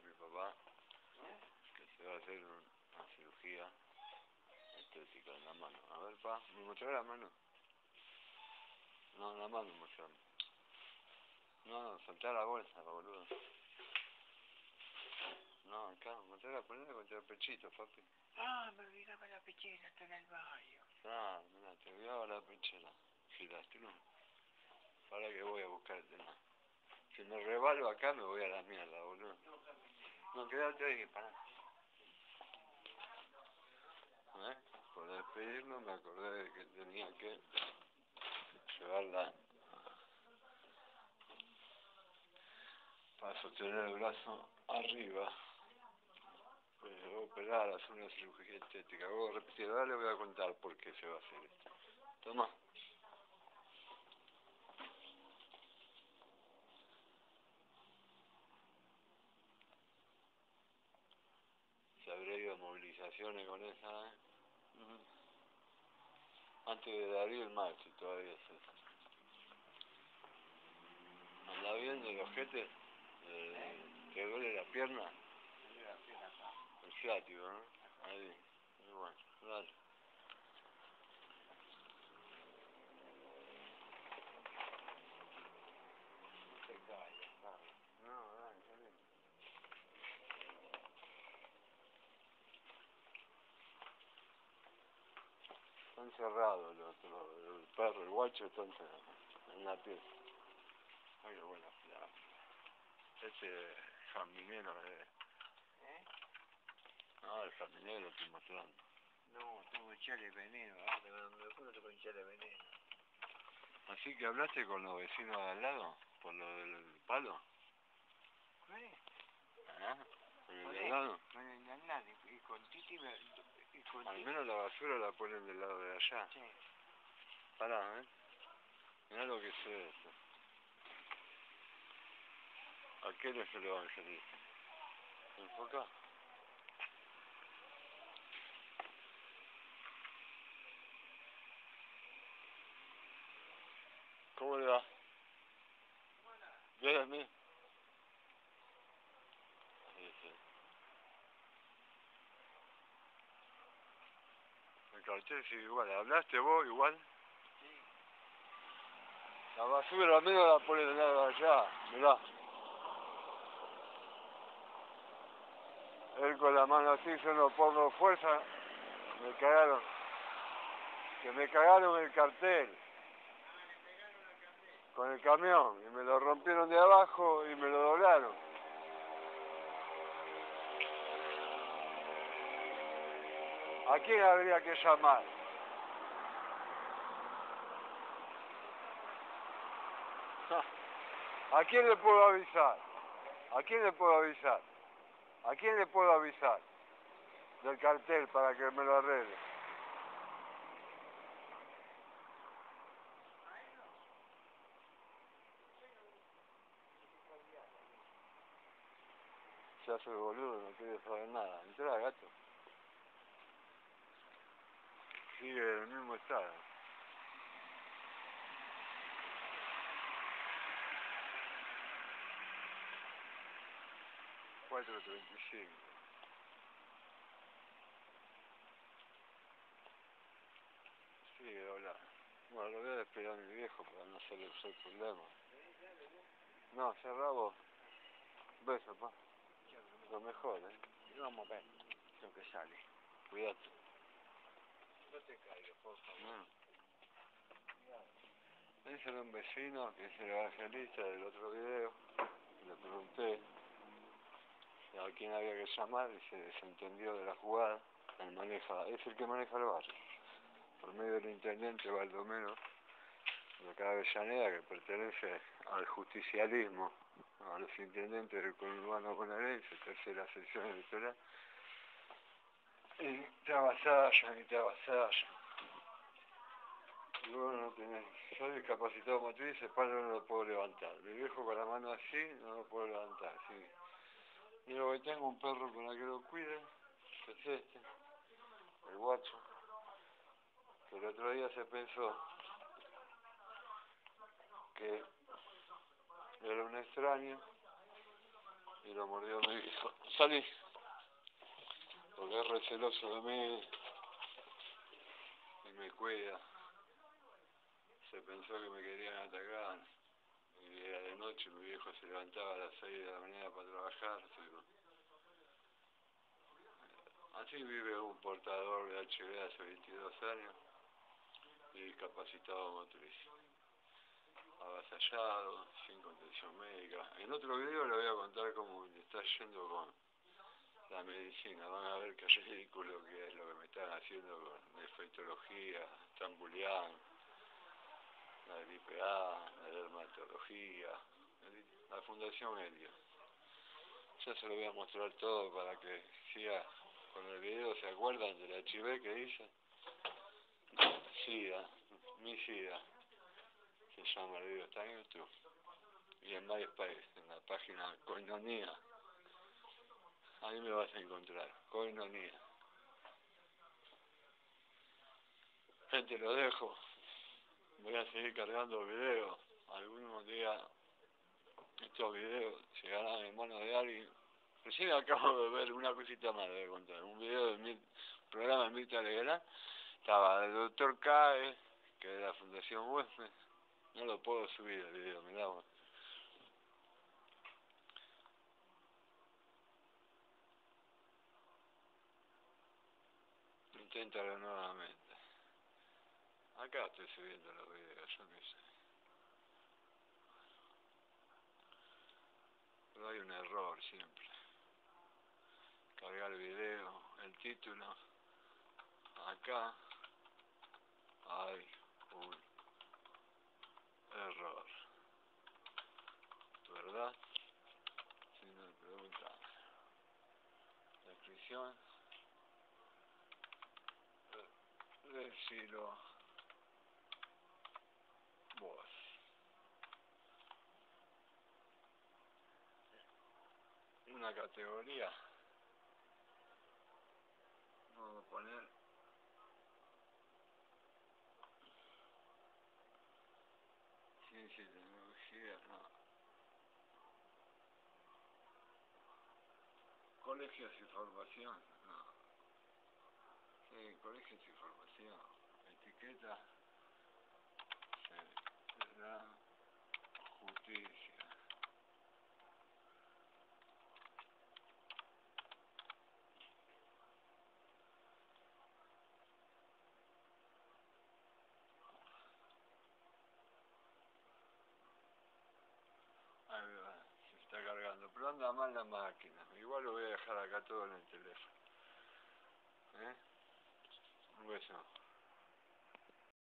a mi papá que se va a hacer una cirugía estética en la mano. A ver, pa, ¿me mostrará la mano? No, la mano mostrame. No, no, soltá la bolsa, boludo. No, acá, mostrarla, ponela contra el pechito, papi. Ah, me olvidaba la pechera, está en el baño. Ah, mira, te olvidaba la pechera. Giraste, ¿no? Para que voy a buscarte, no. Si me rebalo acá me voy a la mierda, No, quédate ahí, pará. ¿Eh? Por despedirnos me acordé de que tenía que llevarla para sostener el brazo arriba. Pues voy a operar, hacer una cirugía estética. Voy a repetir, ahora le voy a contar por qué se va a hacer esto. Toma. Se habría ido a movilizaciones con esa, ¿eh? Antes de Darío el Maxi todavía es eso. ¿Anda bien del ojete? Eh, ¿Te duele la pierna? Me duele la pierna acá. El ciático, ¿no? Ahí. Muy bueno. No te calles, Carlos. No, dale, está bien. Está encerrado el otro, el perro, el guacho está encerrado en la pieza. Ay, buena flama. Ese jardinero, eh. ¿Eh? No, el jardinero estoy mostrando. No, tengo que echarle veneno. Ah, me, me acuerdo tengo que echarle veneno. Así que hablaste con los vecinos de al lado, por lo del palo. ¿Qué? ¿Ah? ¿Con el de al lado? Con el de al lado, y con Titi me... Al menos la basura la ponen del lado de allá. Sí. Pará, ¿eh? Mirá lo que sé eso. Aquel es el evangelista. ¿Se enfoca? ¿Cómo le va? Bien, bien. Sí, sí. El cartel sigue igual. ¿Hablaste vos igual? Sí. La basura al menos la pone del lado de allá, mirá. Él con la mano así, yo no pongo fuerza, me cagaron. Que me cagaron el cartel con el camión y me lo rompieron de abajo y me lo doblaron. ¿A quién habría que llamar? ¿A quién le puedo avisar? ¿A quién le puedo avisar? ¿A quién le puedo avisar? Del cartel para que me lo arregle. Hace el boludo, no quiere saber nada. Entra, gato. Sigue en el mismo estado. Cuatro treinta y cinco. Sigue hola. Bueno, lo voy a despedir a mi viejo para no hacerle el problema. No, cerrá vos. Beso, pa. Lo mejor, ¿eh? Vamos a ver lo que sale. Cuídate. Ese era un vecino que es el evangelista del otro video. Le pregunté a quién había que llamar y se desentendió de la jugada. Él maneja, es el que maneja el barrio. Por medio del intendente Baldomero de acá de que pertenece al justicialismo, a los intendentes del conurbano bonaerense, tercera sección electoral. Y te avasallan y te avasallan. Y vos no tenés, soy discapacitado motriz, el palo no lo puedo levantar. Mi viejo con la mano así, no lo puedo levantar. Sí. Y luego que tengo un perro la que lo cuide, que es este, el guacho. Que el otro día se pensó que era un extraño y lo mordió mi hijo. Salí, porque es receloso de mí y me cuida. Se pensó que me querían atacar y era de noche, mi viejo se levantaba a las 6 de la mañana para trabajar. Así vive un portador de HIV hace 22 años y discapacitado motriz. Avasallado, sin contención médica. En otro video le voy a contar cómo está yendo con la medicina. Van a ver qué ridículo que es lo que me están haciendo con efectología, tambuleán, la gripe A, la dermatología, la Fundación Helio. Ya se lo voy a mostrar todo para que siga con el video, ¿se acuerdan de la que hice? SIDA, mi SIDA, se llama el video, está en YouTube y en MySpace, en la página Coinonía. Ahí me vas a encontrar, Coinonía. Gente, lo dejo. Voy a seguir cargando videos. Algún día estos videos llegarán en manos de alguien Recién acabo de ver una cosita más, de contar. Un video del programa de Mirta Legrand. Estaba el doctor Cae, que es de la Fundación Westman. No lo puedo subir el video, me da Inténtalo nuevamente. Acá estoy subiendo los videos, yo qué sé. Pero hay un error siempre cargar el video, el título, acá hay un error, ¿verdad? Si no me preguntan, descripción, vos. Una categoría vamos a poner ciencia y tecnología, no. Colegios y formación, no. Sí, colegios y formación. Etiqueta, será justicia. está cargando, pero anda mal la máquina. Igual lo voy a dejar acá todo en el teléfono. ¿Eh? Un beso.